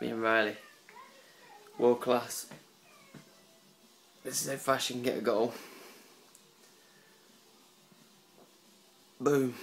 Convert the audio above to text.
Me and Riley. World class. This is how fast you can get a goal. Boom.